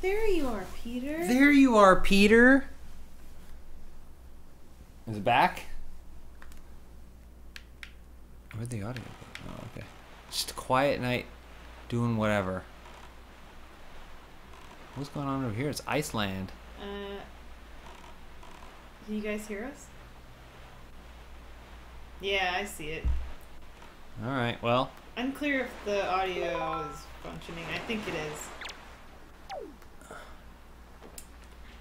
There you are, Peter. There you are, Peter. Is it back? Where'd the audio go? Oh, okay. Just a quiet night doing whatever. What's going on over here? It's Iceland. Uh, can you guys hear us? Yeah, I see it. Alright, well, Unclear if the audio is functioning. I think it is.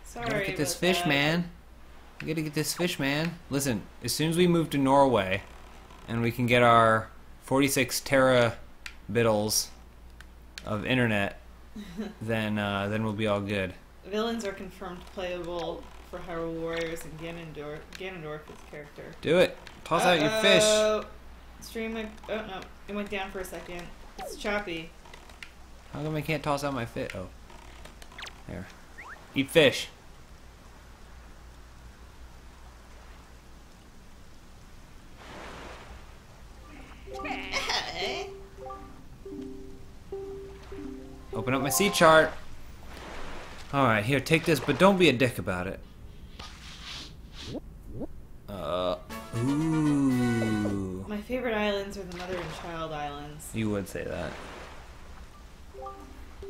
Sorry. Gotta get this fish, that. man. We gotta get this fish, man. Listen, as soon as we move to Norway and we can get our 46 terabitals of internet, then uh, then we'll be all good. Villains are confirmed playable for Hyrule Warriors and Ganondorf. Ganondorf is character. Do it. Toss out your fish. Stream. went- Oh no, it went down for a second. It's choppy. How come I can't toss out my fish? Oh. There. Eat fish. Hey. Open up my sea chart. Alright, here, take this, but don't be a dick about it. Uh, ooh. My favorite islands are the mother and child islands. You would say that.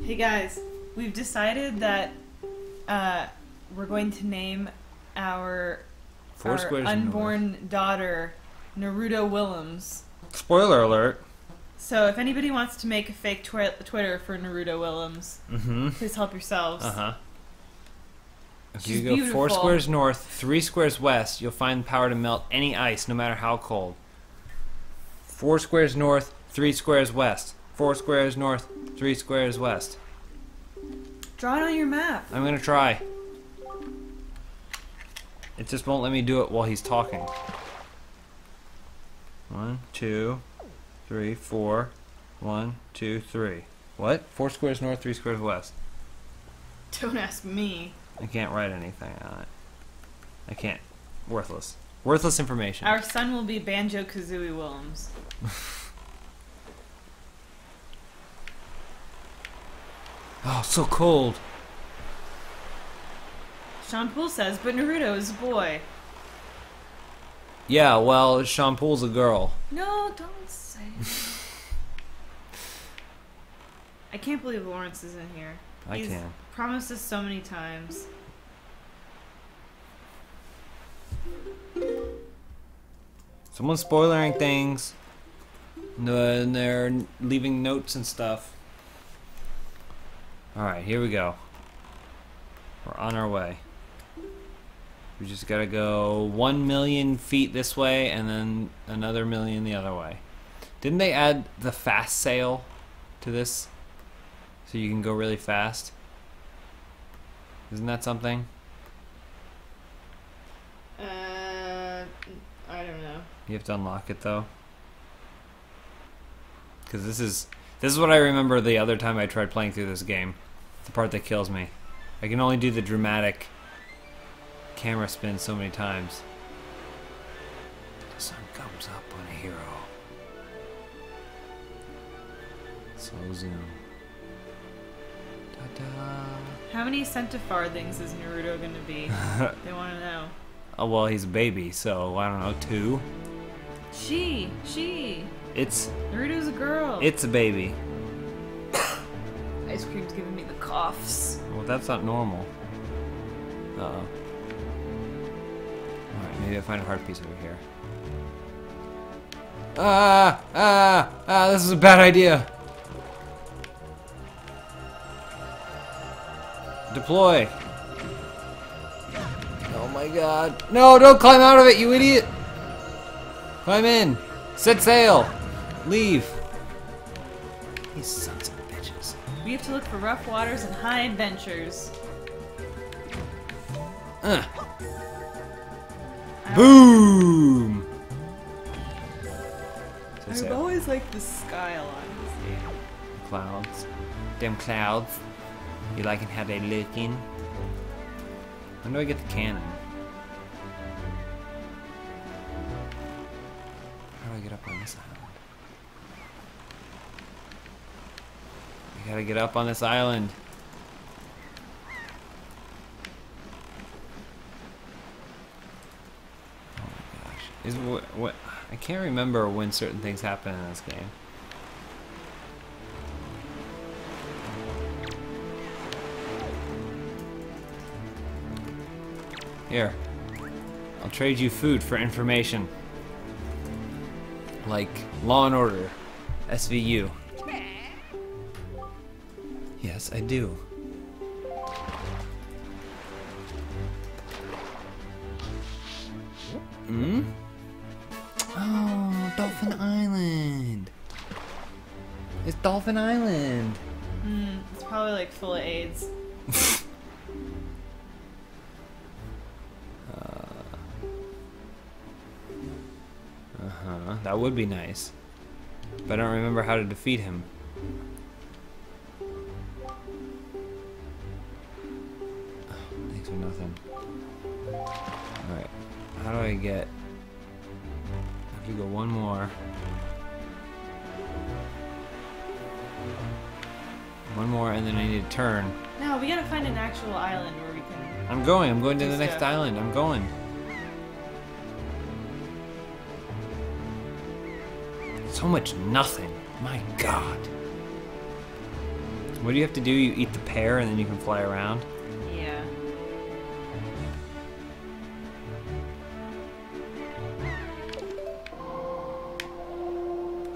Hey guys, we've decided that uh, we're going to name our, Four our unborn daughter Naruto Willems. Spoiler alert. So if anybody wants to make a fake twi- Twitter for Naruto Willems, Mm-hmm. please help yourselves. Uh huh. If She's you go four squares north, three squares west, you'll find power to melt any ice, no matter how cold. Four squares north, three squares west. Four squares north, three squares west. Draw it on your map. I'm gonna try. It just won't let me do it while he's talking. One, two, three, four. One, two, three. What? Four squares north, three squares west. Don't ask me. I can't write anything on it. I can't. Worthless. Worthless information. Our son will be Banjo Kazooie Willems. Oh, so cold. Sean Poole says, but Naruto is a boy. Yeah, well, Sean Poole's a girl. No, don't say. I can't believe Lawrence is in here. I He's can. promised us so many times. Someone's spoiling things. And they're leaving notes and stuff. Alright, here we go. We're on our way. We just gotta go one million feet this way and then another million the other way. Didn't they add the fast sail to this? So you can go really fast? Isn't that something? Uh, I don't know. You have to unlock it though. Cause this is this is what I remember the other time I tried playing through this game. The part that kills me. I can only do the dramatic camera spin so many times. The sun comes up on a hero. Slow zoom. How many centifarthings is Naruto gonna be? they want to know. Oh well, he's a baby, so I don't know, two. She, she. It's Naruto's a girl. it's a baby. Ice cream's giving me the coughs. Well, that's not normal. Uh oh. Alright, maybe I find a hard piece over here. Ah! Ah! Ah! This is a bad idea! Deploy! Oh my god. No, don't climb out of it, you idiot! Climb in! Set sail! Leave! These sons of bitches. We have to look for rough waters and high adventures. Uh. Boom! So I've always liked the sky a lot in this game. Clouds. Them clouds. You liking how they looking? When do I get the cannon? How do I get up on this island? I gotta get up on this island. Is what, what I can't remember when certain things happen in this game. Here. I'll trade you food for information. Like Law and Order, SVU. Yes, I do. Hmm? Dolphin Island. It's Dolphin Island. Hmm, it's probably like full of AIDS. Uh huh. That would be nice. But I don't remember how to defeat him. Thanks for nothing. Alright. How do I get. To go one more. One more, and then I need to turn. No, we gotta find an actual island where we can. I'm going. I'm going to the next island. I'm going. So much nothing. My God. What do you have to do? You eat the pear and then you can fly around?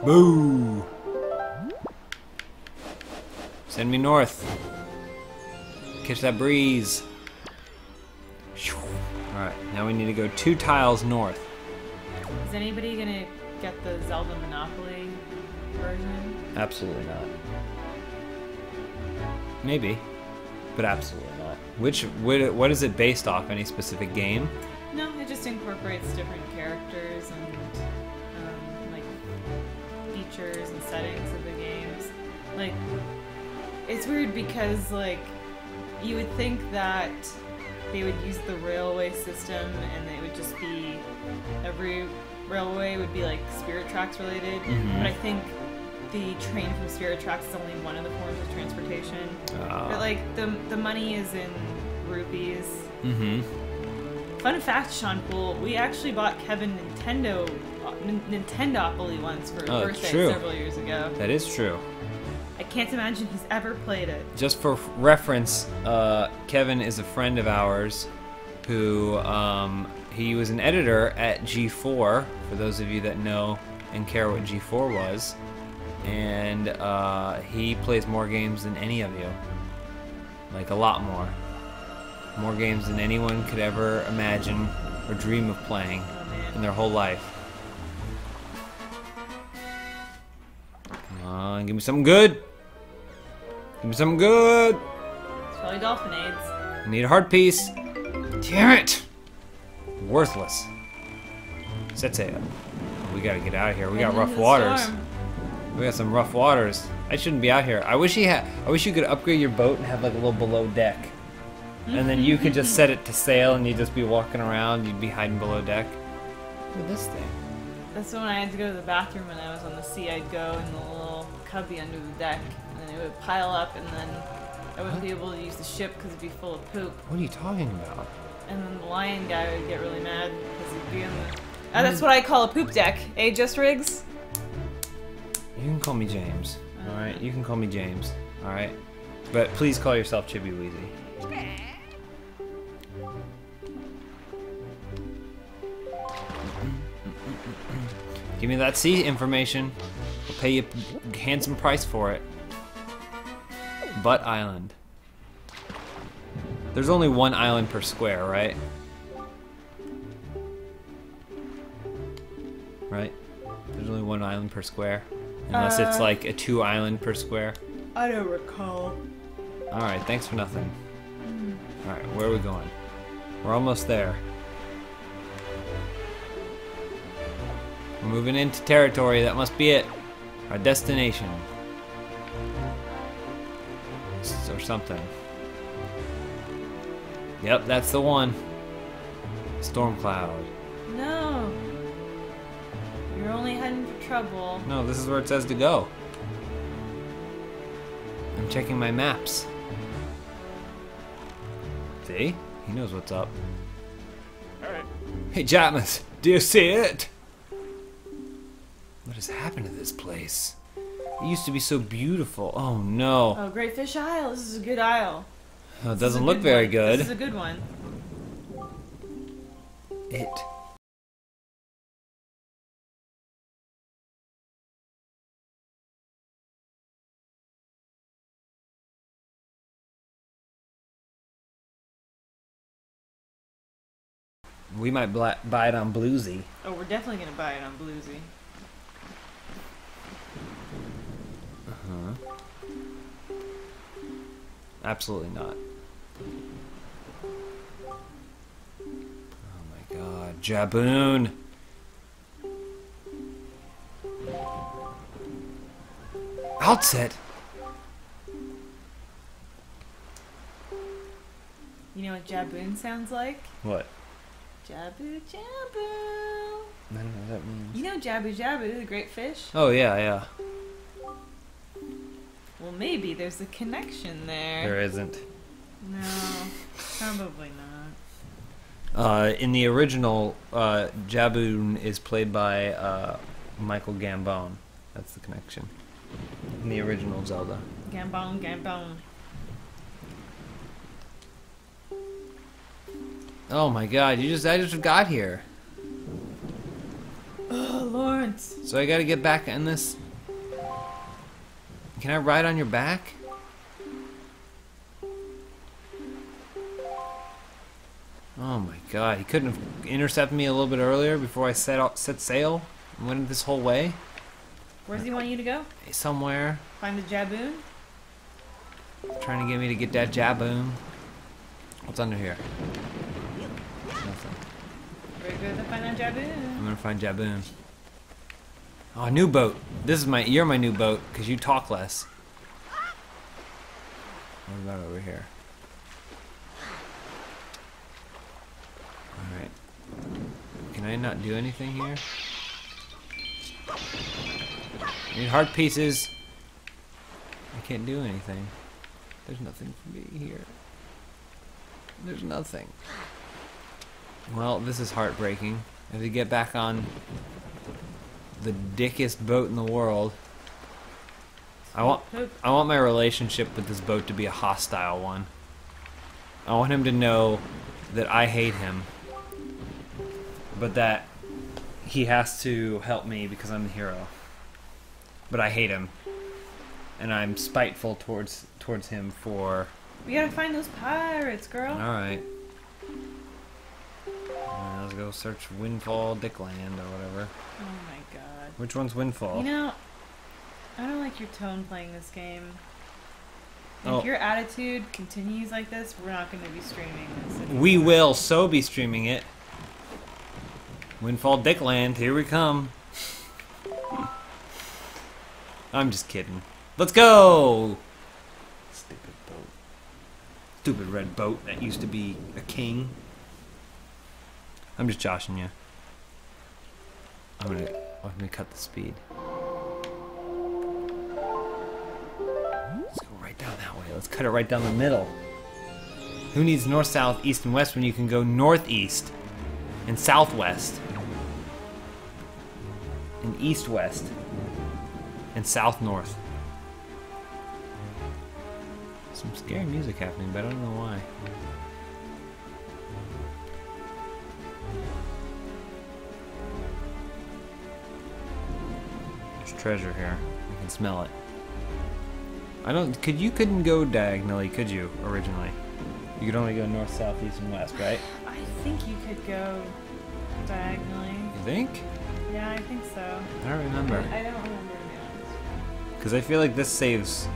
Boo! Send me north. Catch that breeze. Alright, now we need to go two tiles north. Is anybody gonna get the Zelda Monopoly version? Absolutely not. Maybe, but absolutely not. Which what, what is it based off? Any specific game? No, it just incorporates different characters and features and settings of the games. Like, it's weird because like you would think that they would use the railway system and it would just be every railway would be like Spirit Tracks related, Mhm. but I think the train from Spirit Tracks is only one of the forms of transportation. Uh, But like the the money is in rupees. mm-hmm. Fun fact, Sean Poole, we actually bought Kevin Nintendo N- Nintendopoly once for Oh, birthday true. several years ago. That is true. I can't imagine he's ever played it. Just for reference, uh, Kevin is a friend of ours who um, he was an editor at G4. For those of you that know and care what G4 was, and uh, he plays more games than any of you, like a lot more, more games than anyone could ever imagine or dream of playing Oh in their whole life. On, give me something good. Give me something good. It's probably dolphin aids. I need a heart piece. Damn it! Worthless. Set sail. We gotta get out of here. We got rough waters. storm. We got some rough waters. I shouldn't be out here. I wish he had. I wish you could upgrade your boat and have like a little below deck, and then you could just set it to sail and you'd just be walking around. You'd be hiding below deck. Look at this thing. That's when I had to go to the bathroom when I was on the sea. I'd go in the little cubby under the deck, and then it would pile up, and then I wouldn't be able to use the ship because it'd be full of poop. What are you talking about? And then the lion guy would get really mad because he'd be in the. Uh, that's what I call a poop deck. Eh, just rigs? You can call me James. All right. You can call me James. All right. But please call yourself Chibi Weezy. Give me that sea information. I'll pay you a handsome price for it. Butt Island. There's only one island per square, right? Right? There's only one island per square. Unless it's Uh. like a two island per square. I don't recall. Alright, thanks for nothing. Alright, where are we going? We're almost there. We're moving into territory, that must be it. Our destination. Or something. Yep, that's the one. Storm cloud. No. You're only heading for trouble. No, this is where it says to go. I'm checking my maps. See? He knows what's up. Alright. Hey, Jatmus, do you see it? Has happened to this place? It used to be so beautiful. Oh no. Oh, Great Fish Isle. This is a good isle. Oh, it This doesn't look good very one. good. This is a good one. It. We might buy it on Bluesy. Oh, we're definitely gonna buy it on Bluesy. Absolutely not. Oh my god. Jabun! Outset! You know what Jabun sounds like? What? Jabu Jabu. I don't know what that means. You know Jabu Jabu, the great fish? Oh, yeah, yeah. Well, maybe there's a connection there. There isn't. No, probably not. Uh, in the original, uh, Jabun is played by uh, Michael Gambon. That's the connection. In the original Zelda. Gambon, Gambon. Oh my god, you just I just got here. Oh, Lawrence. So I gotta get back in this. Can I ride on your back? Oh my god, he couldn't have intercepted me a little bit earlier before I set out, set sail and went this whole way Where does he want you to go? somewhere, Find the Jabun? trying to get me to get that Jabun. What's under here? Nothing. Good to find that Jabun. I'm gonna find Jabun. Oh, new boat. This is my. You're my new boat because you talk less. What about over here? All right. Can I not do anything here? I need heart pieces. I can't do anything. There's nothing for me here. There's nothing. Well, this is heartbreaking. I have to get back on the dickest boat in the world. I want I want my relationship with this boat to be a hostile one. I want him to know that I hate him, but that he has to help me because I'm the hero. But I hate him, and I'm spiteful towards towards him for. We gotta find those pirates, girl. All right. Uh, let's go search Windfall Dickland or whatever. Oh. Which one's Windfall? You know, I don't like your tone playing this game. Oh. If your attitude continues like this, we're not going to be streaming this. Anymore. We will so be streaming it. Windfall Dickland, here we come. I'm just kidding. Let's go! Stupid boat. Stupid red boat that used to be a king. I'm just joshing you. I'm gonna, I'm gonna cut the speed. Let's go right down that way. Let's cut it right down the middle. Who needs north, south, east, and west when you can go northeast and southwest and east west and south north? Some scary music happening, but I don't know why. Treasure here. You can smell it. I don't. Could you couldn't go diagonally, could you? Originally, you could only go north, south, east, and west, right? I think you could go diagonally. You think? Yeah, I think so. I don't remember. I don't remember, to be honest. Because I feel like this saves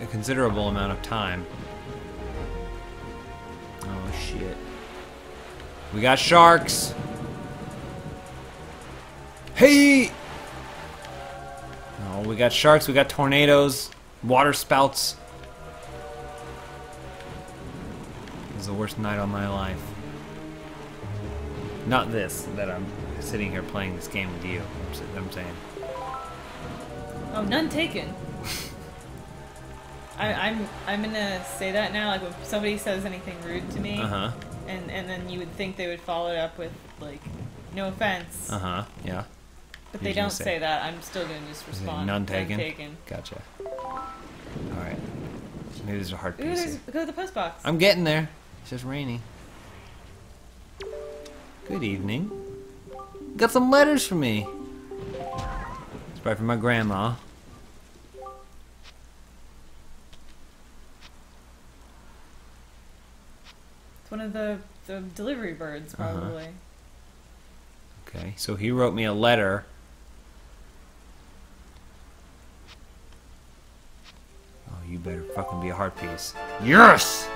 a considerable amount of time. Oh shit. We got sharks! Hey! We got sharks, we got tornadoes, water spouts. This is the worst night of my life. Not this, that I'm sitting here playing this game with you. I'm, saying. Oh, none taken. I, I'm I'm gonna say that now. Like if somebody says anything rude to me, Uh huh. and and then you would think they would follow it up with like, no offense, Uh huh. Yeah. But they don't say- say that. I'm still gonna just it respond. none taken? taken. Gotcha. All right. Maybe there's a heart Ooh, piece. go to the post box. I'm getting there. It's just rainy. Good evening. Got some letters for me. It's probably from my grandma. It's one of the the delivery birds, Uh-huh. probably. Okay, so he wrote me a letter. You better fucking be a heart piece. Yes!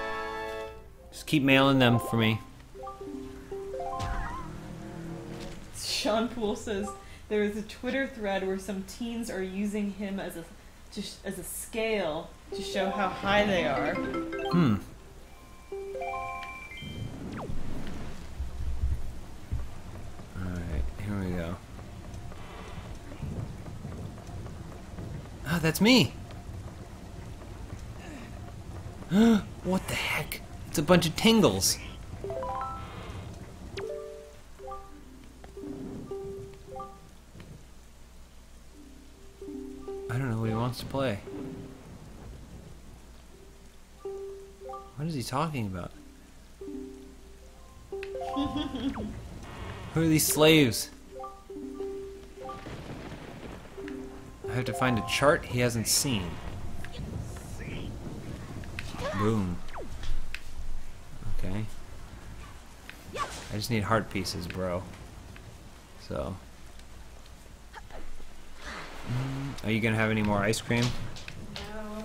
Just keep mailing them for me. Sean Poole says there is a Twitter thread where some teens are using him as a to sh- as a scale to show how high they are. Hmm. Alright, here we go. Ah, that's me! what the heck? It's a bunch of tingles. I don't know what he wants to play. What is he talking about? Who are these slaves? I have to find a chart he hasn't seen. Boom. Okay. I just need heart pieces, bro. So. Mm, Are you gonna have any more ice cream? No,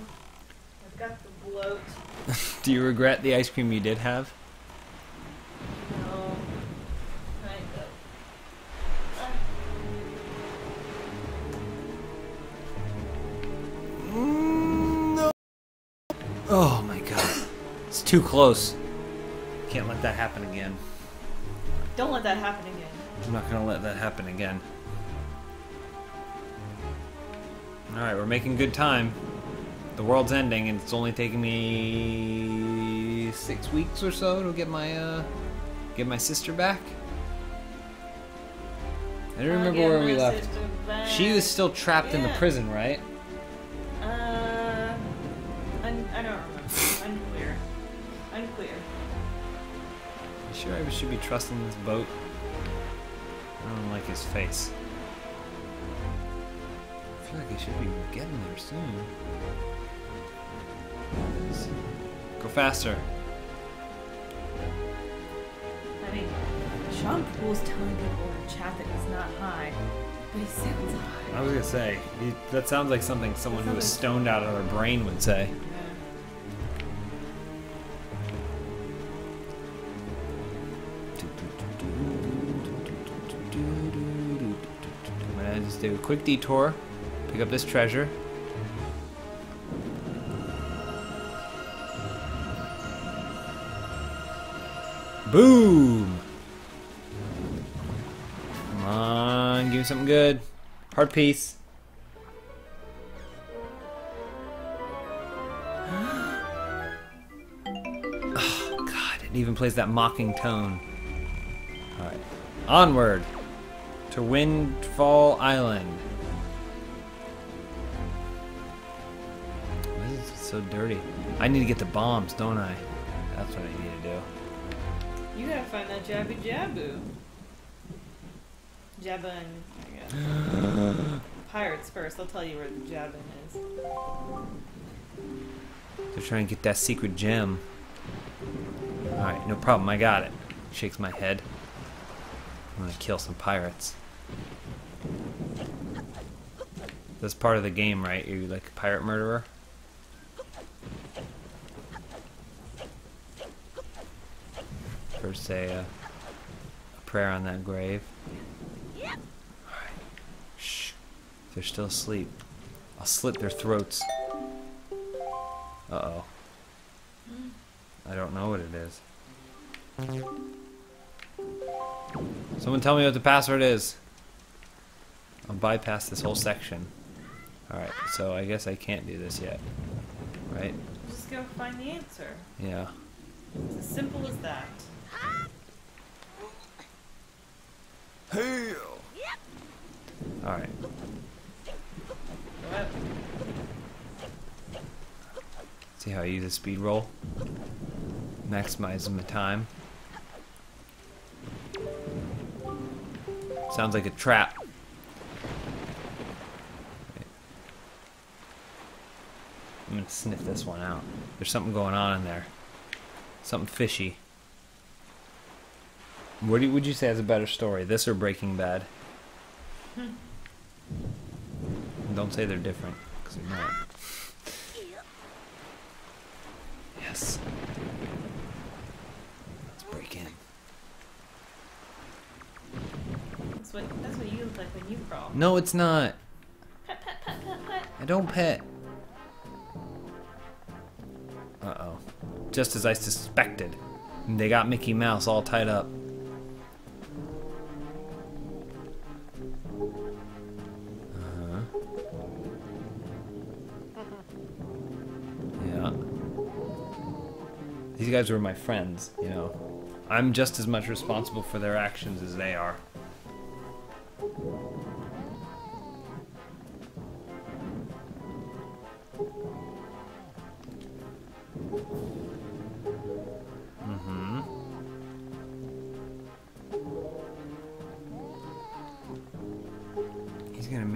I've got the bloat. Do you regret the ice cream you did have? Too close. Can't let that happen again. Don't let that happen again. I'm not gonna let that happen again. Alright, we're making good time. The world's ending and it's only taking me six weeks or so to get my uh get my sister back. I don't remember where we left. back. She was still trapped in the prison, right? Sure I should be trusting this boat? I don't like his face. I feel like I should be getting there soon. Go faster. I mean, Sean Poole's telling people in the chat that he's not high, but he sounds high. I was gonna say, he, that sounds like something someone who was stoned out of their brain would say. Do a quick detour, pick up this treasure. Boom! Come on, give me something good. Heart piece. Oh, God, it even plays that mocking tone. Alright. Onward to Windfall Island. Why is it so dirty? I need to get the bombs, don't I? That's what I need to do. You gotta find that Jabby Jabu. Jabun, I guess. Pirates first. I'll tell you where the Jabun is. They're trying to get that secret gem. Alright, no problem, I got it. Shakes my head. I'm gonna kill some pirates. That's part of the game, right? You're like a pirate murderer? First say a, a prayer on that grave. Alright. Shh. They're still asleep. I'll slit their throats. Uh oh. I don't know what it is. Someone tell me what the password is. I'll bypass this whole section. Alright, so I guess I can't do this yet. Right? Just go find the answer. Yeah. It's as simple as that. Hell! Alright. See how I use a speed roll? Maximizing the time. Sounds like a trap. I'm gonna sniff this one out. There's something going on in there. Something fishy. What do you, would you say has a better story, this or Breaking Bad? Hmm. Don't say they're different, because they're not. Yes. Let's break in. That's what that's what you look like when you crawl. No, it's not. Pet, pet, pet, pet, pet. I don't pet. Uh oh. Just as I suspected. They got Mickey Mouse all tied up. Uh-huh. Yeah. These guys were my friends, you know. I'm just as much responsible for their actions as they are.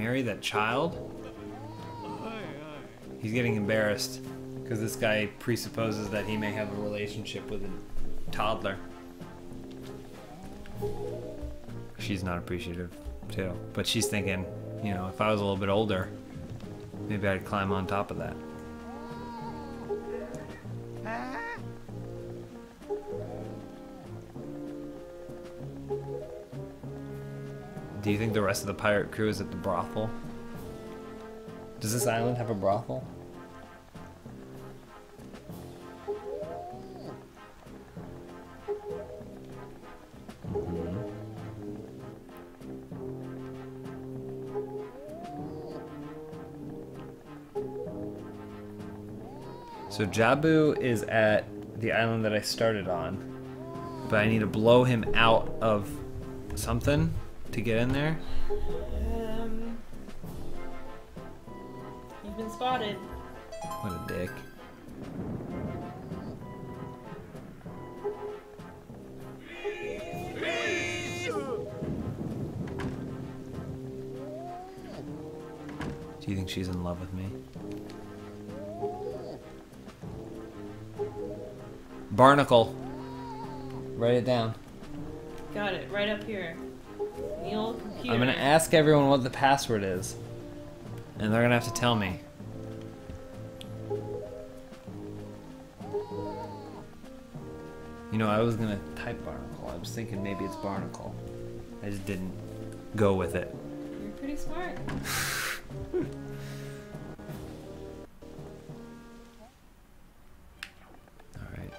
That child? He's getting embarrassed because this guy presupposes that he may have a relationship with a toddler. She's not appreciative, too. But she's thinking, you know, if I was a little bit older, maybe I'd climb on top of that. Do you think the rest of the pirate crew is at the brothel? Does this island have a brothel? Mhm. So Jabu is at the island that I started on, but I need to blow him out of something to get in there. Um, you've been spotted. What a dick. Do you think she's in love with me? Barnacle. Write it down. Got it right up here. Computer. I'm gonna ask everyone what the password is. And they're gonna have to tell me. You know, I was gonna type Barnacle. I was thinking maybe it's Barnacle. I just didn't go with it. You're pretty smart. Alright.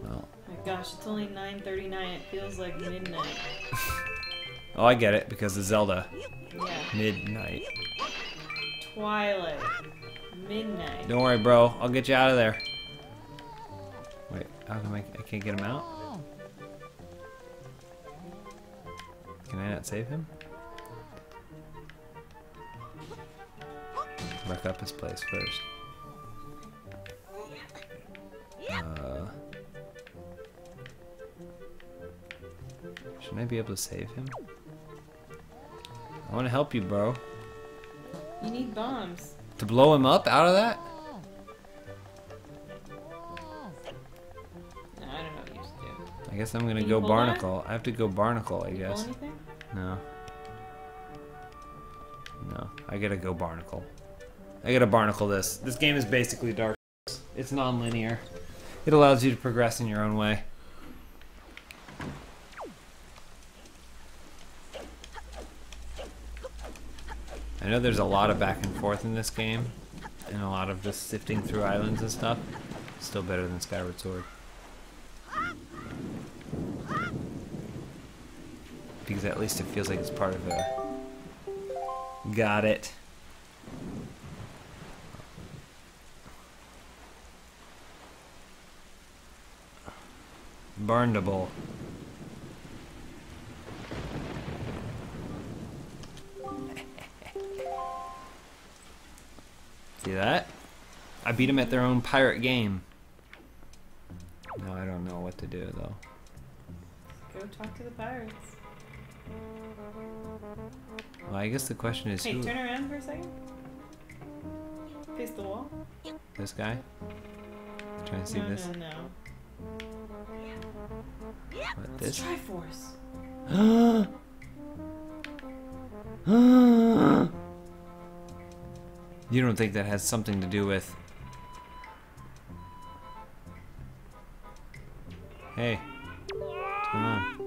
Well. My gosh, it's only 9:39. It feels like midnight. Oh, I get it, because of Zelda. Yeah. Midnight. Twilight. Midnight. Don't worry, bro. I'll get you out of there. Wait, how come I, I can't get him out? Can I not save him? Wreck up his place first. Uh, shouldn't I be able to save him? I want to help you, bro. You need bombs. To blow him up out of that? No, I don't know what you should do. I guess I'm gonna go pull that? barnacle. I have to go barnacle, I Can guess. No. No, I gotta go barnacle. I gotta barnacle this. This game is basically Dark It's non-linear. It allows you to progress in your own way. I know there's a lot of back and forth in this game, and a lot of just sifting through islands and stuff. Still better than Skyward Sword. Because at least it feels like it's part of a. Got it. Burnable. Beat them at their own pirate game. Now I don't know what to do though. Go talk to the pirates. Well, I guess the question is Hey, who? turn around for a second. Face the wall. This guy? Trying to see no, this? no, no. What, this? Triforce. you don't think that has something to do with? Hey, what's going on?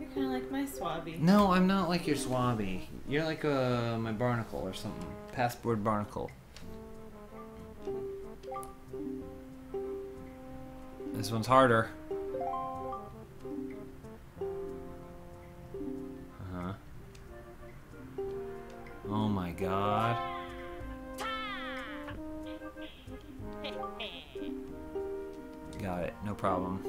You're kind of like my swabby. No, I'm not like your swabby. You're like uh, my barnacle or something. Passport barnacle. This one's harder. Uh huh. Oh my god. Problem.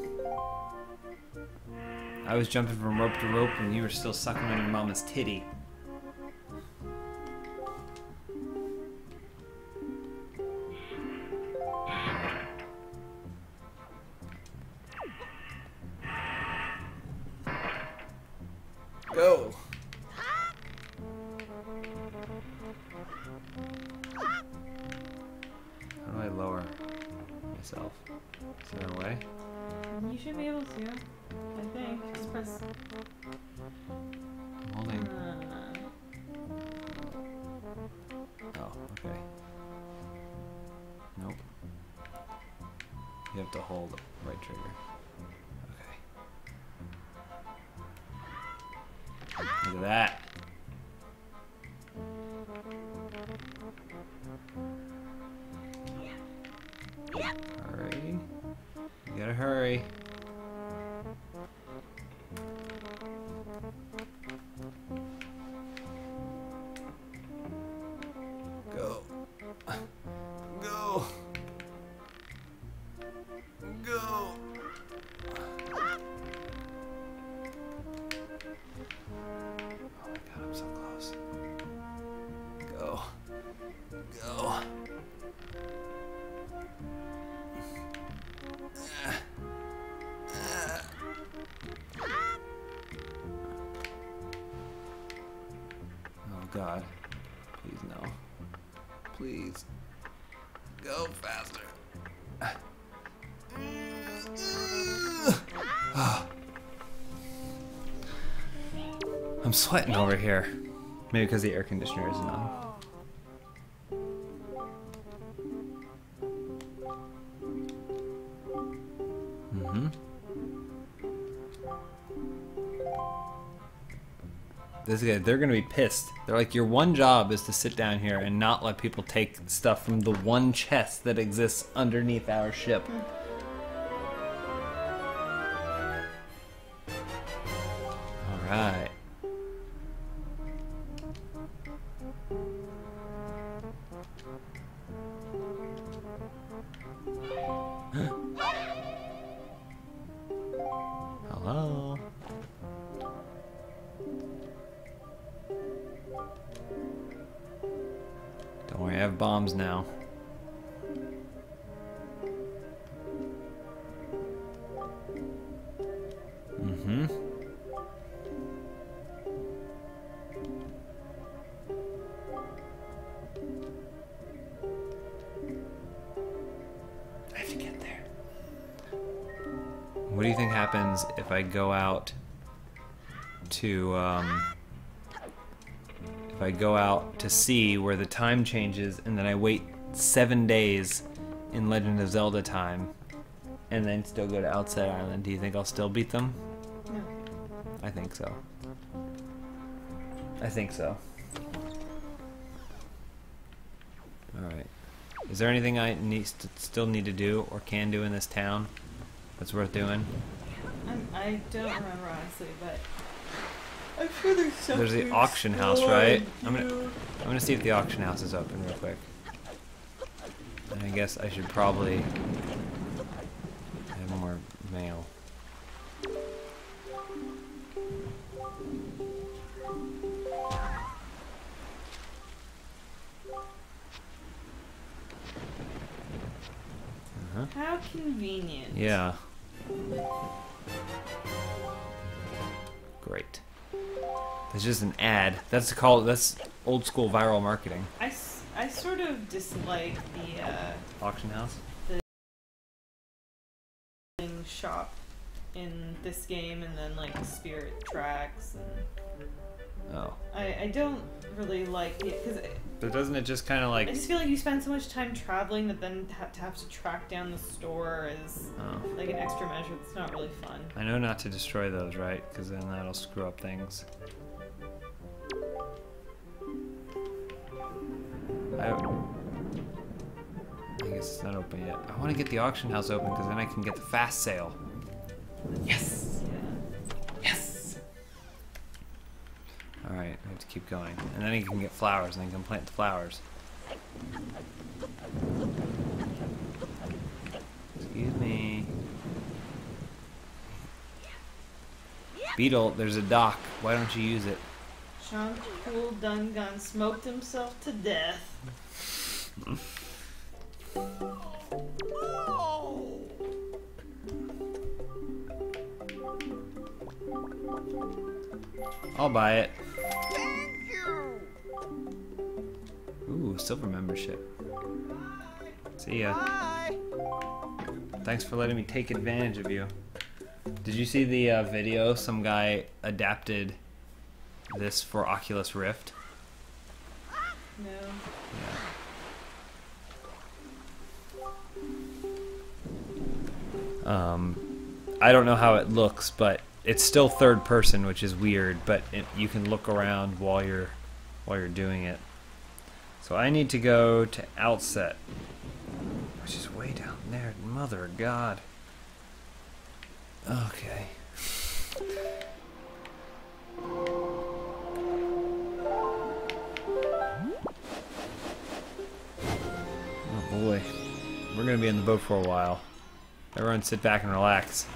I was jumping from rope to rope and you were still sucking on your mama's titty. God. Please no. Please. Go faster. I'm sweating over here. Maybe because the air conditioner isn't on. They're gonna be pissed. They're like, your one job is to sit down here and not let people take stuff from the one chest that exists underneath our ship. All sea where the time changes and then I wait seven days in Legend of Zelda time and then still go to Outset Island? Do you think I'll still beat them? no. I think so. I think so. Alright. Is there anything I need to, still need to do or can do in this town that's worth doing? I'm, I don't remember honestly, but I'm sure there's something. There's the auction house, right? I'm gonna, I'm gonna see if the auction house is open real quick. And I guess I should probably have more mail. Uh-huh. How convenient. Yeah. That's just an ad. That's called. That's old school viral marketing. I, I sort of dislike the uh, Auction house. the shop in this game and then like Spirit Tracks and Oh, I, I don't really like it because but doesn't it just kind of like? I just feel like you spend so much time traveling that then have to have to track down the store is Oh, like an extra measure that's not really fun. I know not to destroy those, right? Because then that'll screw up things. I, I guess it's not open yet. I want to get the auction house open because then I can get the fast sale. Yes. Yes. All right, I have to keep going, and then you can get flowers, and then you can plant the flowers. Excuse me. Beetle, there's a dock. Why don't you use it? Sean Cool Dun Gun smoked himself to death. I'll buy it. Thank you. Ooh, silver membership. See ya. Thanks for letting me take advantage of you. Did you see the uh, video? Some guy adapted this for Oculus Rift. No. Um, I don't know how it looks, but it's still third person, which is weird. But it, you can look around while you're while you're doing it. So I need to go to Outset, which is way down there. Mother of God. Okay. Boy, we're gonna be in the boat for a while. Everyone sit back and relax.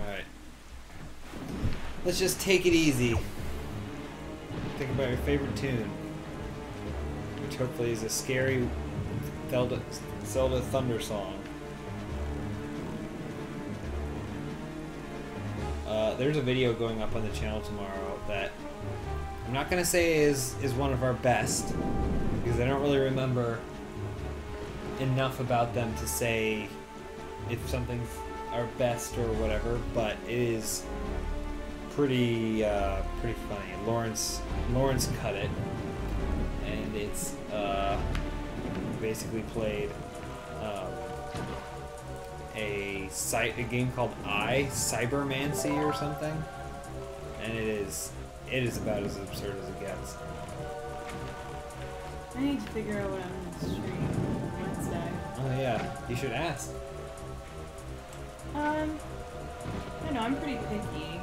Alright. Let's just take it easy. Think about your favorite tune. Which hopefully is a scary Zelda, Zelda Thunder song. There's a video going up on the channel tomorrow that I'm not gonna say is is one of our best because I don't really remember enough about them to say if something's our best or whatever, but it is pretty uh, pretty funny. Lawrence Lawrence cut it, and it's uh, basically played um, a site a game called I Cybermancy or something, and it is it is about as absurd as it gets. I need to figure out what I'm gonna stream Wednesday. Oh yeah, you should ask. Um, I know I'm pretty picky.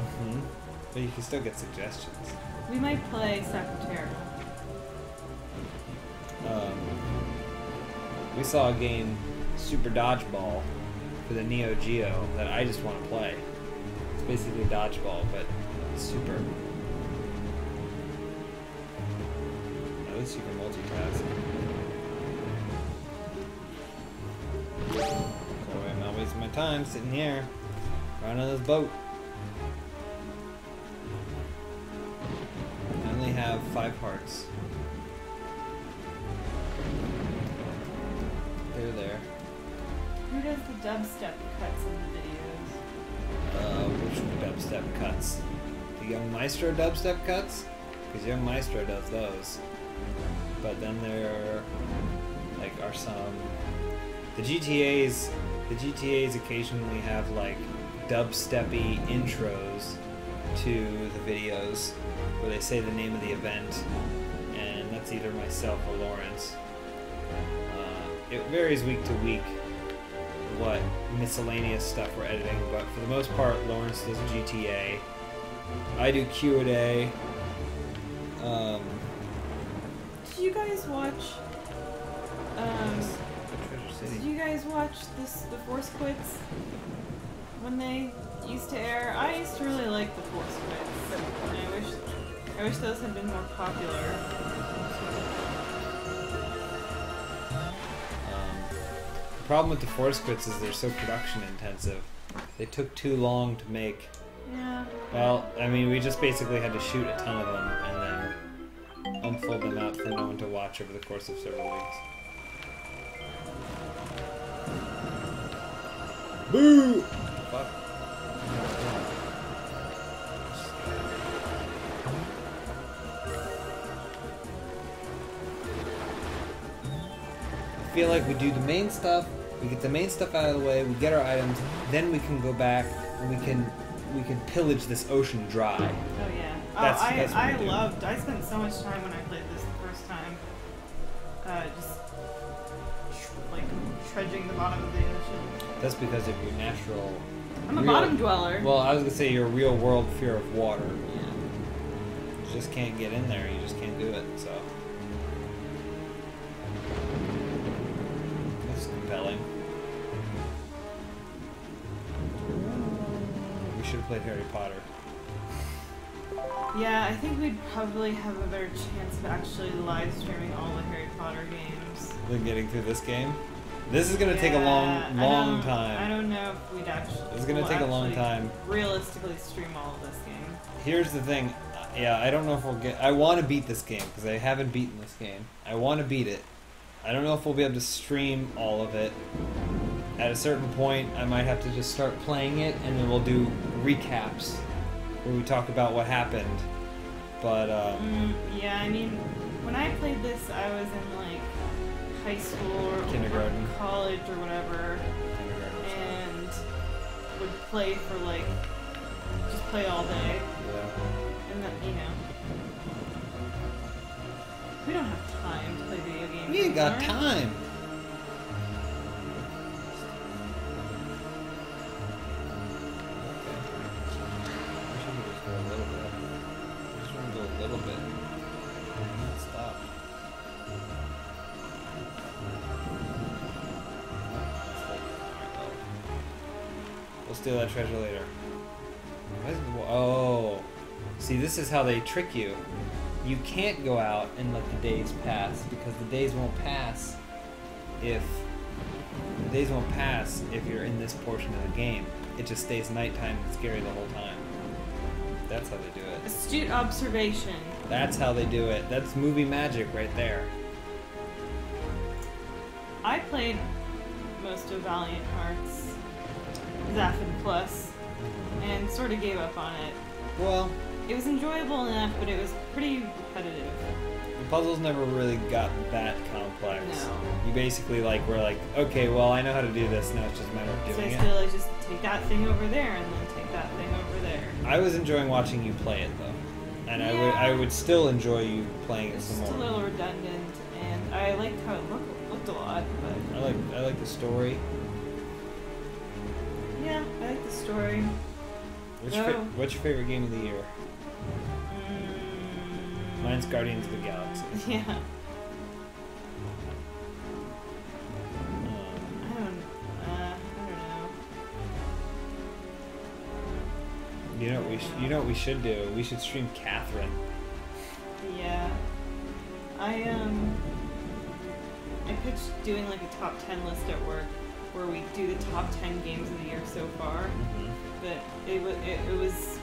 Mm-hmm. But you can still get suggestions. We might play Secretary. Um, we saw a game, Super Dodgeball, for the Neo Geo that I just want to play. It's basically dodgeball, but super. At least you can multitask. I'm not wasting my time sitting here, running this boat. Dubstep cuts in the videos? Uh, which dubstep cuts? The Young Maestro dubstep cuts? Because Young Maestro does those. But then there, like, are some. The GTA's, the GTA's occasionally have like dubsteppy intros to the videos where they say the name of the event, and that's either myself or Lawrence. Uh, it varies week to week what miscellaneous stuff we're editing, but for the most part, Lawrence does GTA. I do Q and A. Um, Did you guys watch? Um, Treasure did you guys watch this the Force Quits when they used to air? I used to really like the Force Quits, and I wish I wish those had been more popular. Problem with the force quits is they're so production intensive. They took too long to make. Yeah. Well, I mean, we just basically had to shoot a ton of them and then unfold them out for no one to watch over the course of several weeks. Boo! Fuck. I feel like we do the main stuff, we get the main stuff out of the way, we get our items, then we can go back and we can we can pillage this ocean dry. Oh yeah. Oh, That's- I that's what I loved. I spent so much time when I played this the first time. Uh, just tr- like trudging the bottom of the ocean. That's because of your natural. I'm a real- bottom dweller. Well, I was gonna say your real world fear of water. yeah. You just can't get in there. You just can't do it. So played Harry Potter. Yeah, I think we'd probably have a better chance of actually live streaming all the Harry Potter games. Than getting through this game. This is gonna take a Yeah, long, I long time. I don't know if we'd actually. It's gonna we'll take a long time. Realistically, stream all of this game. Here's the thing. Yeah, I don't know if we'll get. I want to beat this game because I haven't beaten this game. I want to beat it. I don't know if we'll be able to stream all of it. At a certain point, I might have to just start playing it, and then we'll do recaps where we talk about what happened. But uh, Mm, yeah, I mean, when I played this, I was in like high school or Kindergarten. or college or whatever, kindergarten and would play for like just play all day, Yeah. and then you know. We don't have time to play video games. We ain't got time. We'll steal that treasure later. Why is the Oh, see, this is how they trick you. You can't go out and let the days pass because the days won't pass if the days won't pass if you're in this portion of the game. It just stays nighttime and scary the whole time. That's how they do it. Astute observation. That's how they do it. That's movie magic right there. I played most of Valiant Hearts, Zaphod Plus, and sort of gave up on it. Well, It was enjoyable enough, but it was pretty repetitive. the puzzles never really got that complex. No. You basically like were like, okay, well I know how to do this. Now it's just a matter of doing So I it. still like, just take that thing over there and then take that thing over there. I was enjoying watching you play it though, and I would I would still enjoy you playing it It's some just a little redundant, and I liked how it looked, looked a lot, but I like I like the story. Yeah, I like the story. What's your, fa- what's your favorite game of the year? Mm, Mine's Guardians of the Galaxy. Yeah, Um, I don't, uh, I don't know. you know what we sh- you know what we should do? We should stream Catherine. Yeah. I um I pitched doing like a top 10 list at work where we do the top 10 games of the year so far, mm-hmm. but it was it, it was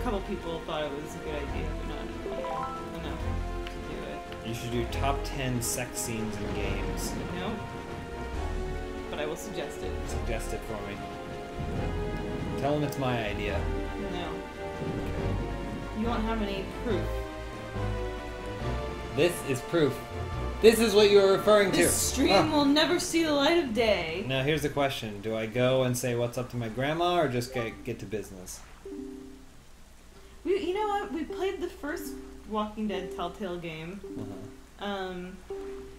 a couple people thought it was a good idea, but not you know, enough to do it. You should do top ten sex scenes in games. No. But I will suggest it. Suggest it for me. Tell them it's my idea. No. You won't have any proof. This is proof. This is what you were referring to. This stream will never see the light of day. Now here's the question: Do I go and say what's up to my grandma, or just get get to business? We, you know what? We played the first Walking Dead Telltale game. Uh-huh. Um,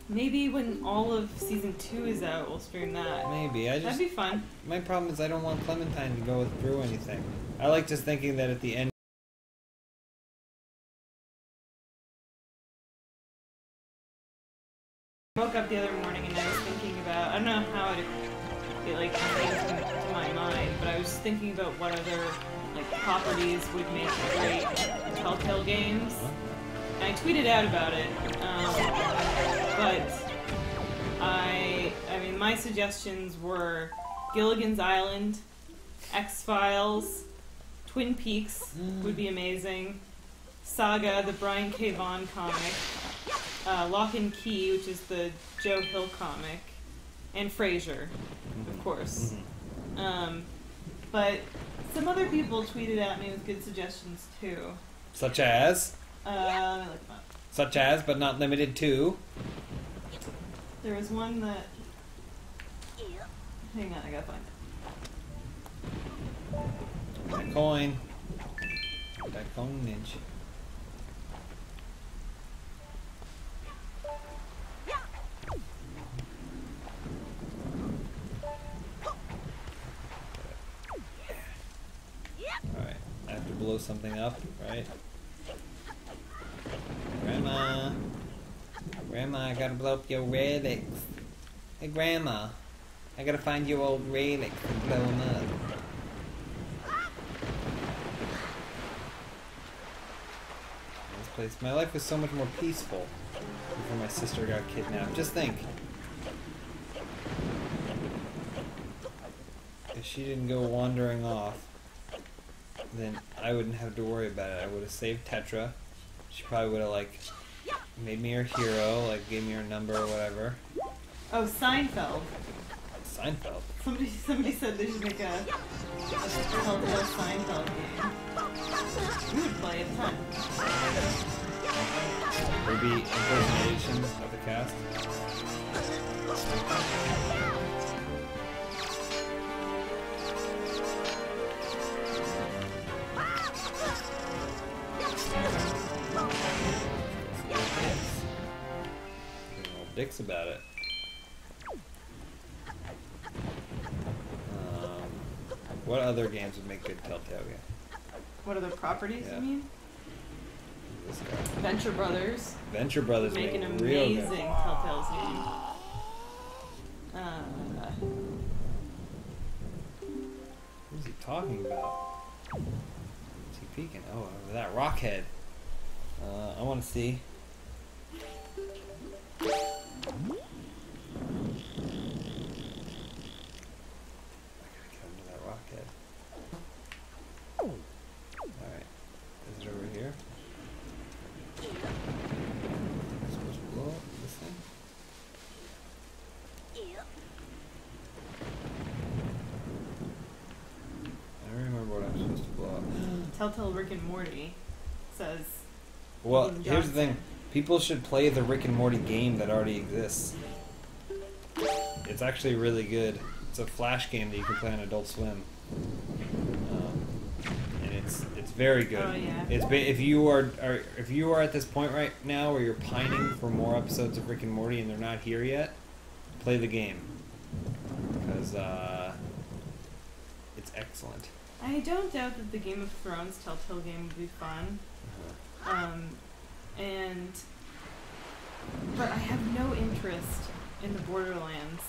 maybe when all of season two is out, we'll stream that. Maybe I just That'd just be fun. my problem is I don't want Clementine to go through anything. I like just thinking that at the end. Suggestions were Gilligan's Island, X Files, Twin Peaks would be amazing, Saga, the Brian K. Vaughan comic, uh, Locke and Key, which is the Joe Hill comic, and Frasier, of course. Um, but some other people tweeted at me with good suggestions too. Such as, Uh, look them up. such as, but not limited to. There was one that. Hang on, I gotta find it. That coin. That coinage. Alright, I have to blow something up, right? Grandma! Grandma, I gotta blow up your relics. Hey, Grandma, I gotta find your old relic and blow them up. this place. My life was so much more peaceful before my sister got kidnapped. Just think. If she didn't go wandering off, then I wouldn't have to worry about it. I would have saved Tetra. She probably would have like made me her hero, like gave me her number or whatever. Oh, Seinfeld. Seinfeld. Somebody, somebody said they should make a, a Telltale Seinfeld game. We would play it a ton. Would be impersonation of the cast. Dicks about it. What other games would make good Telltale game? What other properties Yeah. you mean? Venture Brothers. Venture Brothers Make make an real amazing good. Telltale's game. Uh, Who's he talking about? Is he peeking? Oh, over that rockhead. Uh, I want to see. I gotta get under that rockhead. Alright. Is it over here? Supposed to blow up this thing? I don't remember what I'm supposed to blow up. Telltale Rick and Morty says Well, here's the thing. People should play the Rick and Morty game that already exists. It's actually really good. It's a flash game that you can play on Adult Swim, um, and it's it's very good. Oh, yeah. It's ba- if you are, are if you are at this point right now where you're pining for more episodes of Rick and Morty and they're not here yet, play the game because uh, it's excellent. I don't doubt that the Game of Thrones Telltale game would be fun. Um, and but I have no interest in the Borderlands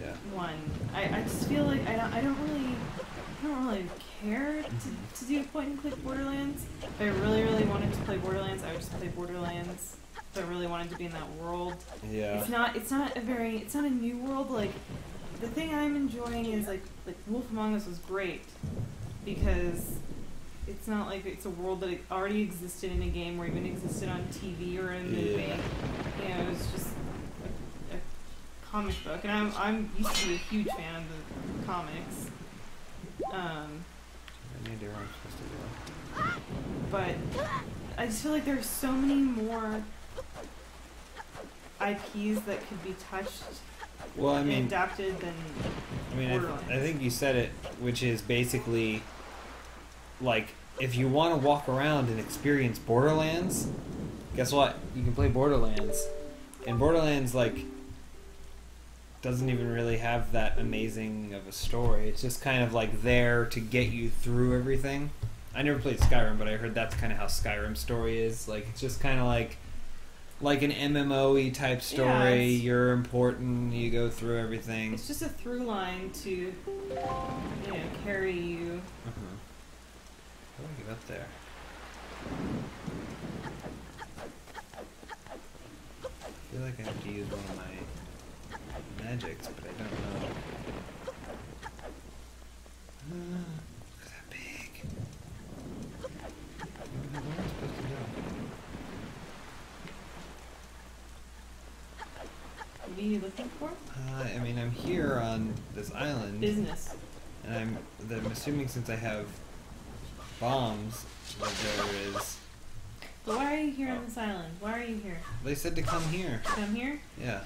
Yeah. one. I, I just feel like I don't I don't really I don't really care to, to do point and click Borderlands. If I really really wanted to play Borderlands, I would just play Borderlands. If I really wanted to be in that world, Yeah. it's not it's not a very it's not a new world like the thing I'm enjoying is like like Wolf Among Us was great because it's not like it's a world that already existed in a game or even existed on TV or in a movie. Yeah. You know, it was just a, a comic book, and I'm I'm used to be a huge fan of the comics. Um, idea where I'm supposed to but I just feel like there's so many more IPs that could be touched Well, I mean, adapted than I mean, I, th- I think you said it, which is basically like if you want to walk around and experience Borderlands, guess what? You can play Borderlands, and Borderlands like doesn't even really have that amazing of a story. It's just kind of like there to get you through everything. I never played Skyrim, but I heard that's kind of how Skyrim's story is. Like it's just kind of like like an MMOE type story. it's- You're important. You go through everything. It's just a through line to, you know, carry you. Uh-huh. How do I get up there? I feel like I have to use one of my magics, but I don't know. Ah, look at that big. Where where am I supposed to go? What are you looking for? Uh, I mean, I'm here on this island, Business. and I'm, I'm assuming since I have bombs, that there is. But why are you here on this island? Why are you here? They said to come here. Come here? Yeah.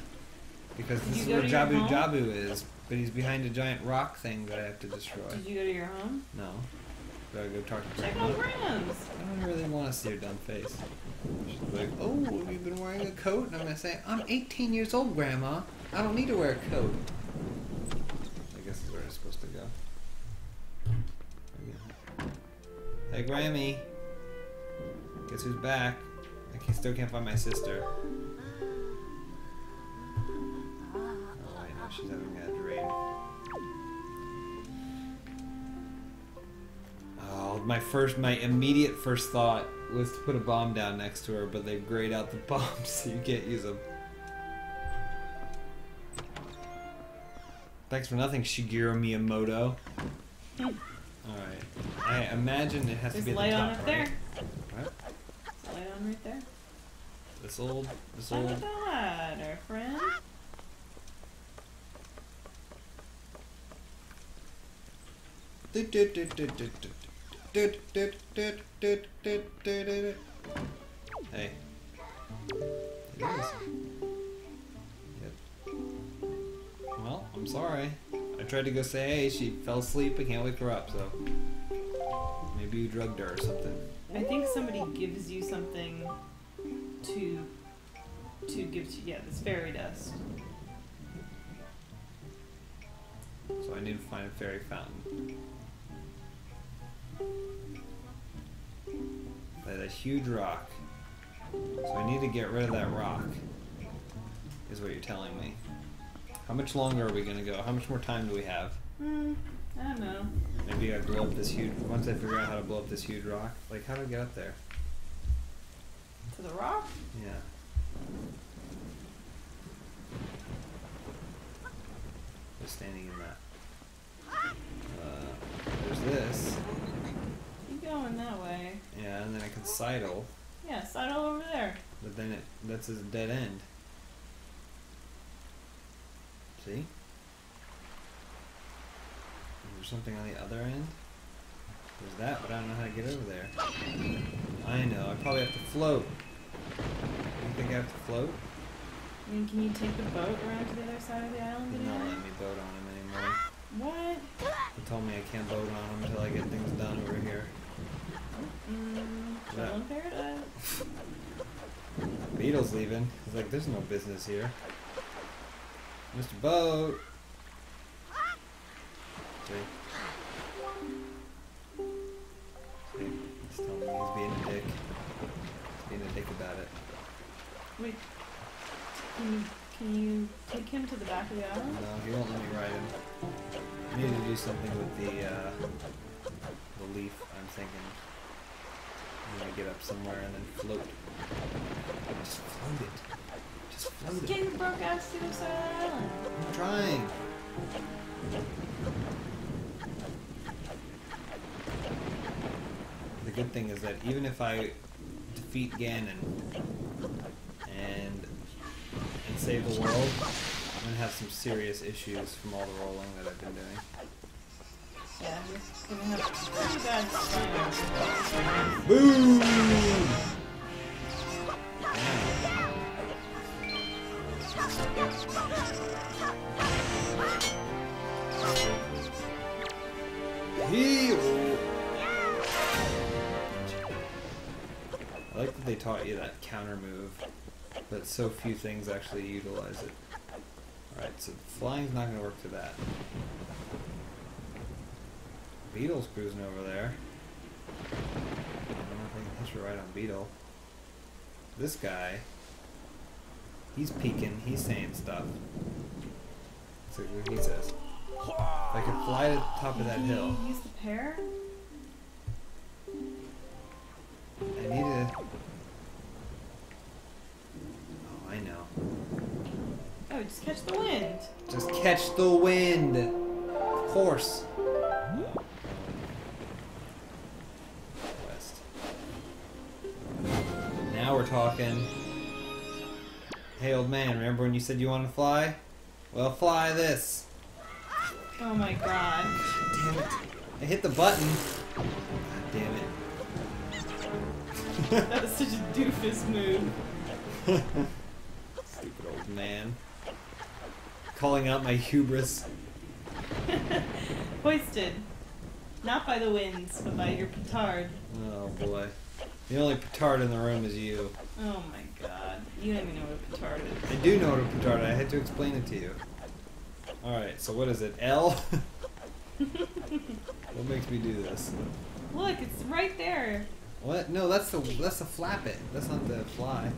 Because Did this is where Jabu? Jabu is, but he's behind a giant rock thing that I have to destroy. Did you go to your home? No. I go talk to Check Grandma? on Grams. I don't really want to see her dumb face. She's like, oh, have you been wearing a coat? And I'm to say, I'm 18 years old, Grandma. I don't need to wear a coat. I guess is where I'm supposed to go. Hey, Grammy. Guess who's back? I can, still can't find my sister. Oh, wait, no, she's having a dream. Oh, my first, my immediate first thought was to put a bomb down next to her, but they grayed out the bombs so you can't use them. Thanks for nothing, Shigeru Miyamoto. Alright. I imagine it has There's to be light the top, on up right? there. What? Light on right there. This old, this Look old. At the ladder, friend. Hey. It is. Yep. Well, I'm sorry. I tried to go say hey, she fell asleep, I can't wake her up, so. Maybe you drugged her or something. I think somebody gives you something to to give to yeah, this fairy dust. So I need to find a fairy fountain. By that huge rock. So I need to get rid of that rock. Is what you're telling me. How much longer are we gonna go? How much more time do we have? Hmm, I don't know. Maybe I blow up this huge. Once I figure out how to blow up this huge rock, like how do I get up there? To the rock? Yeah. Just standing in that. Uh, there's this. Going that way. Yeah, and then I can sidle, Yeah, sidle over there. but then it that's a dead end. See? Is there something on the other end? There's that, but I don't know how to get over there. I know, I probably have to float. You think I have to float? I mean, can you take the boat around to the other side of the island He's not letting me boat on him anymore. What? He told me I can't boat on him until I get things done over here. Mm, Yeah. paradise. Beetle's leaving. He's like, there's no business here. Mr. Boat! See? See? He's telling me he's being a dick. He's being a dick about it. Wait, can you, can you take him to the back of the island? No, he won't let me ride him. I need to do something with the, uh, the leaf, I'm thinking. I'm gonna get up somewhere and then float. Just float it. Just float Just it. get your broke ass to the other side of the island. I'm trying. The good thing is that even if I defeat Ganon and and save the world, I'm gonna have some serious issues from all the rolling that I've been doing. Yeah, you're gonna have pretty bad spine. Boom! I like that they taught you that counter move, but so few things actually utilize it. Alright, so flying's not gonna work for that. Beetle's cruising over there. I don't think that's right on Beetle. This guy He's peeking. He's saying stuff. So what he says. I could fly to the top of that Can hill, Use the pair? I need to. Oh, I know. Oh, just catch the wind. Just catch the wind. Of course. Now we're talking. Hey, old man, remember when you said you wanted to fly? Well, fly this. Oh my god. Damn it. I hit the button. God damn it. That was such a doofus move. Stupid old man. Calling out my hubris. Hoisted. Not by the winds, but by your petard. Oh boy. The only petard in the room is you. Oh my god. You don't even know what a petard is. I do know what a petard is. I had to explain it to you. Alright, so what is it? L? what makes me do this? Look, it's right there. What? No, that's the that's the flap it. That's not the fly.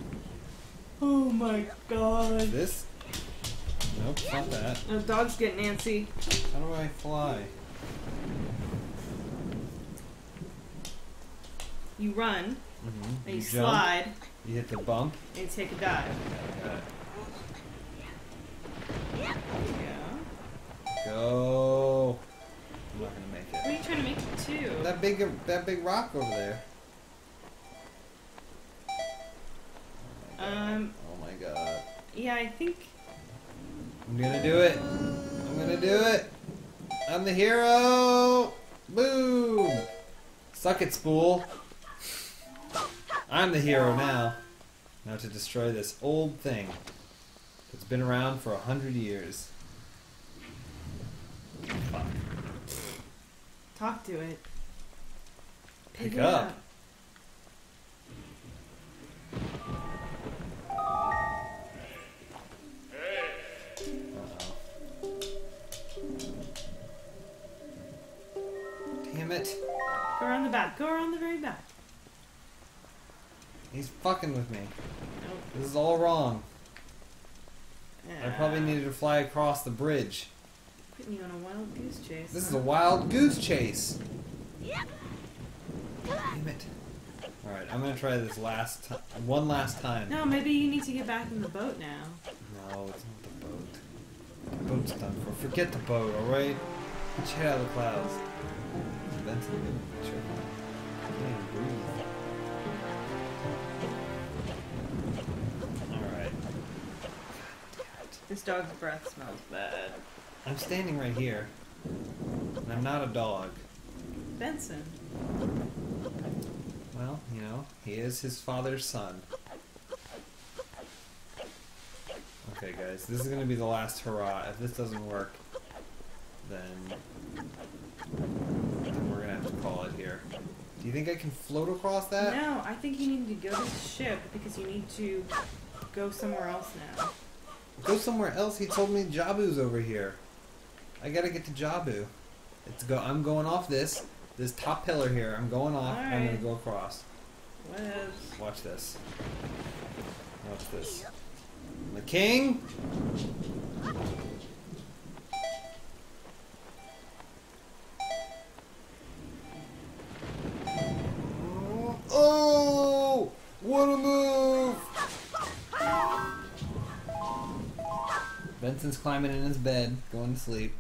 Oh my god. This? Nope, not that. The dog's getting antsy. How do I fly? You run, Mm-hmm. and you, jump, slide, You hit the bump. and you take a dive. Got it. Yeah. Go. I'm not gonna make it. What are you trying to make it to? That big that big rock over there. Um, Oh my god. yeah, I think. I'm gonna do it. I'm gonna do it. I'm the hero. Boom. Suck it, spool. I'm the hero now. Now to destroy this old thing that's been around for a hundred years. Fuck. Talk to it. Pick it up. Uh-oh. Damn it. Go around the back. Go around the very back. He's fucking with me. Nope. This is all wrong. I probably Ah, needed to fly across the bridge. Putting you on a wild goose chase. This is a wild goose chase. Damn it. Alright, I'm gonna try this last time. One last time. No, maybe you need to get back in the boat now. No, it's not the boat. The boat's done for. Forget the boat, alright? Get your head out of the clouds. Benson, get your I This dog's breath smells bad. I'm standing right here. And I'm not a dog. Benson. Well, you know, he is his father's son. Okay, guys, this is gonna be the last hurrah. If this doesn't work, then, then we're gonna have to call it here. Do you think I can float across that? No, I think you need to go to the ship because you need to go somewhere else now. Go somewhere else. He told me Jabu's over here. I gotta get to Jabu. It's go. I'm going off this this top pillar here. I'm going off. I'm gonna go across. What's Watch this. Watch this. I'm the king. Oh! What a move! Benson's climbing in his bed, going to sleep.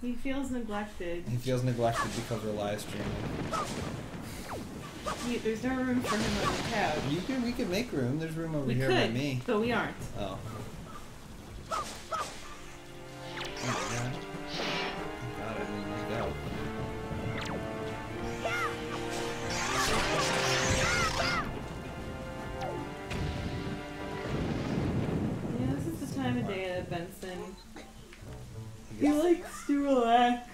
he feels neglected. He feels neglected because we're live streaming. He, there's no room for him on the couch. You can, we could make room. There's room over We here by me. but we aren't. Oh He he likes to relax.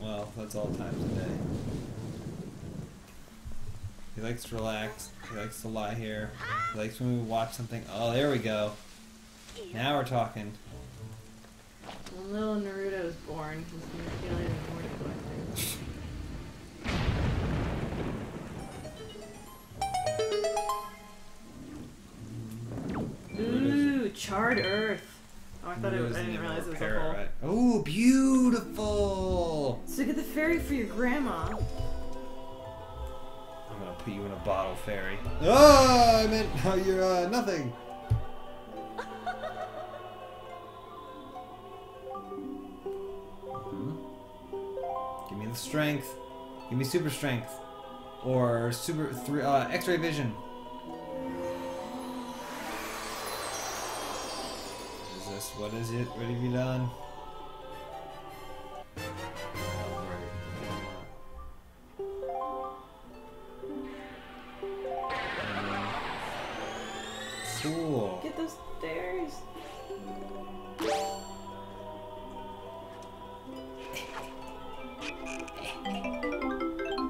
well, that's all times a day. He likes to relax. He likes to lie here. He likes when we watch something. Oh, there we go. Now we're talking. When little Naruto was born, he's gonna feel even more neglected. Ooh, hard earth. Oh, I thought it was. I didn't realize it was a hole. Right? Oh, beautiful! So get the fairy for your grandma. I'm gonna put you in a bottle, fairy. Oh, I meant oh, you're uh, nothing. Mhm. Give me the strength. Give me super strength, or super three uh, X-ray vision. This? What is it? What have you done? Cool. Get those stairs.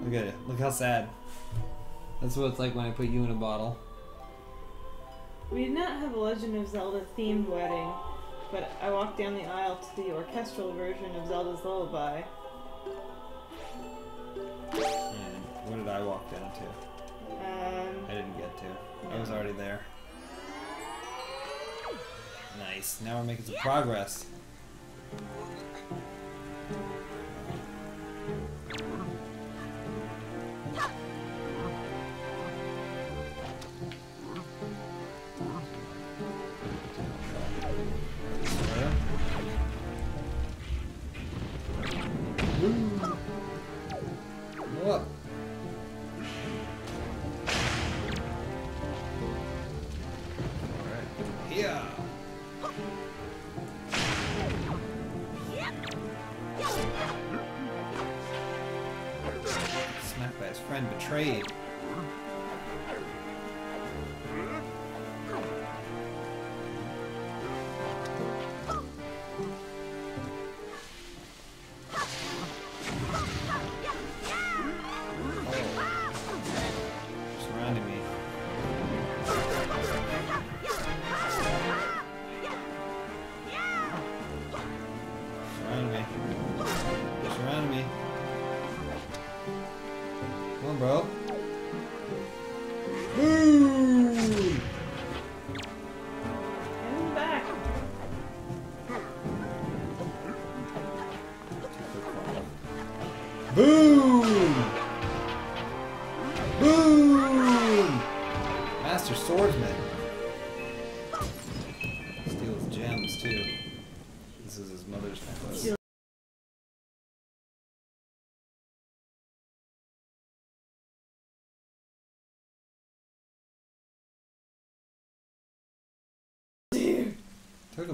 Look at it. Look how sad. That's what it's like when I put you in a bottle. We did not have a Legend of Zelda themed wedding, but I walked down the aisle to the orchestral version of Zelda's Lullaby. And what did I walk down to? Um, I didn't get to. I was already there. Nice. Now we're making some progress.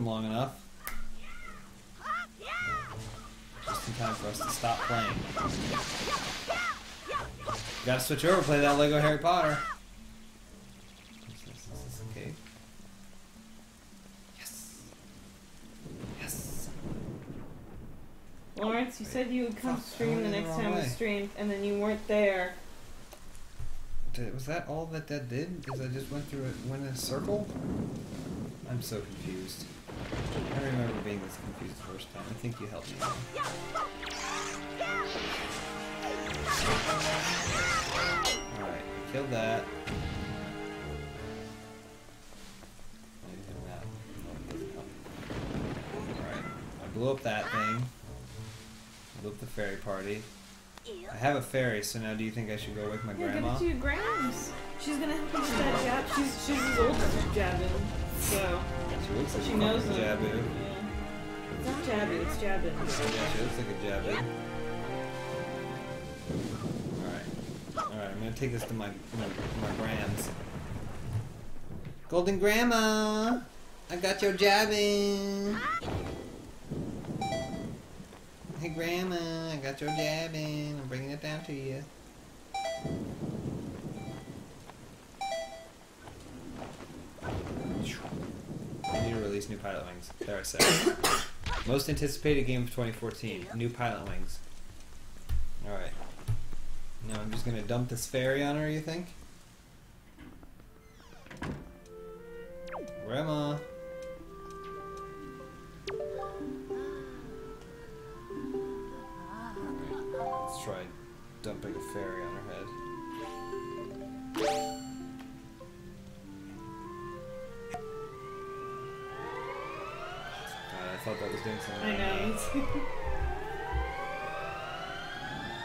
Him long enough. Just in time for us to stop playing. Gotta switch over, play that Lego Harry Potter. Is this, is this okay? Yes. Yes. Lawrence, you said you would come Fuck, stream the the next wrong time we streamed, and then you weren't there. Did, was that all that that did? Because I just went through it, went in a circle? I'm so confused. I remember being this confused the first time. I think you helped me. Alright, killed that. Anything that? No, it doesn't help. Alright, I blew up that thing. Blew up the fairy party. I have a fairy, so now do you think I should go with my Yeah, give grandma? it to your grams. She's gonna help you with that jab. She's she's as old as Jabun, so She looks like she a knows fucking them. Jabu. Yeah. It's not Jabu, it's Jabun. Yeah, she looks like a Jabu. Alright. Alright, I'm gonna take this to my, my, my grams. Golden Grandma! I got your jabbing! Hey Grandma, I got your jabbing. I'm bringing it down to you. I need to release new Pilotwings. There I said. Most anticipated game of 2014. New Pilotwings. Alright. Now I'm just gonna dump this fairy on her, you think? Grandma. Let's try dumping thought that was doing something. I know.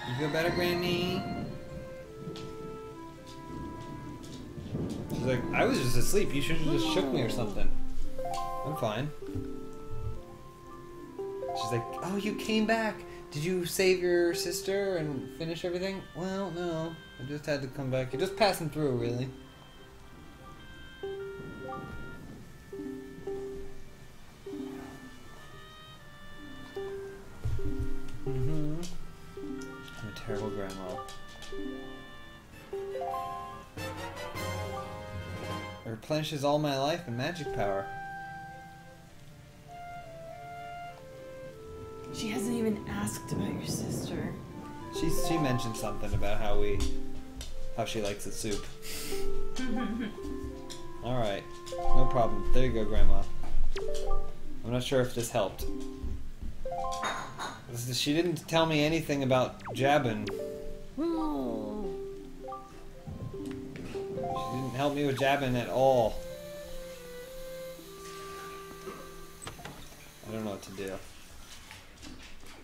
You feel better, Granny? She's like, I was just asleep. You should have just shook me or something. I'm fine. She's like, oh, you came back. Did you save your sister and finish everything? Well, no. I just had to come back. You're just passing through, really. Replenishes all my life and magic power. She hasn't even asked about your sister. She she mentioned something about how we how she likes the soup. All right, no problem. There you go, Grandma. I'm not sure if this helped. She didn't tell me anything about Jabun. Help me with Jabun at all. I don't know what to do.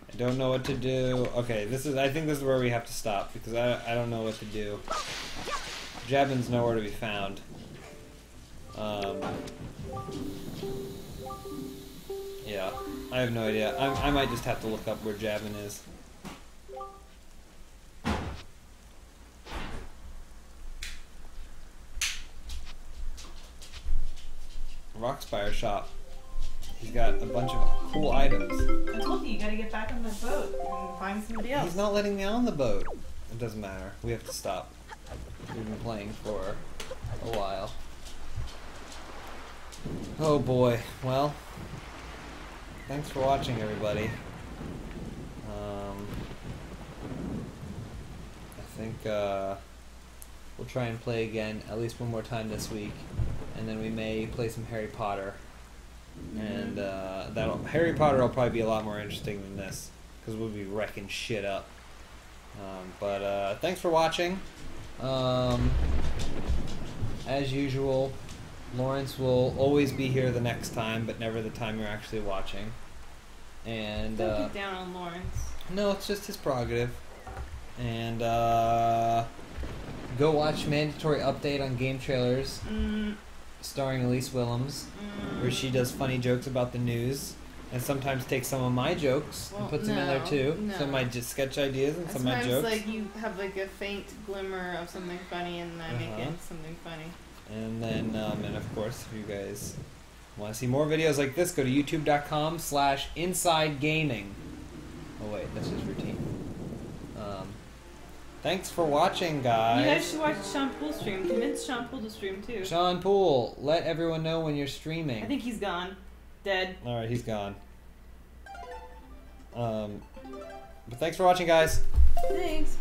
I don't know what to do. Okay, this is. I think this is where we have to stop because I, I don't know what to do. Jabun's nowhere to be found. Um, yeah, I have no idea. I, I might just have to look up where Jabun is. Rockspire shop. He's got a bunch of cool items. I told you, you gotta get back on the boat and find somebody else. He's not letting me on the boat. It doesn't matter. We have to stop. We've been playing for a while. Oh boy. Well, thanks for watching, everybody. Um, I think uh, we'll try and play again at least one more time this week, and then we may play some Harry Potter. And uh, that'll Harry Potter will probably be a lot more interesting than this because we'll be wrecking shit up. Um, but uh, thanks for watching. Um, as usual, Lawrence will always be here the next time, but never the time you're actually watching. And Don't uh, get down on Lawrence. no, it's just his prerogative. And uh, go watch mandatory update on GameTrailers Mm, starring Elise Willems, mm. where she does funny jokes about the news. And sometimes takes some of my jokes Well, and puts them in there too. no. Some of my just sketch ideas and some of my Sometimes, jokes. like you have like a faint glimmer of something funny, and I make Uh-huh. it something funny. And then, um, and of course, if you guys want to see more videos like this, go to youtube.com slash inside gaming. Oh wait, that's just routine. Um, thanks for watching, guys. You guys should watch Sean Poole stream. Convince Sean Poole to stream too. Sean Poole, let everyone know when you're streaming. I think he's gone, dead. All right, he's gone. Um, but thanks for watching, guys. Thanks.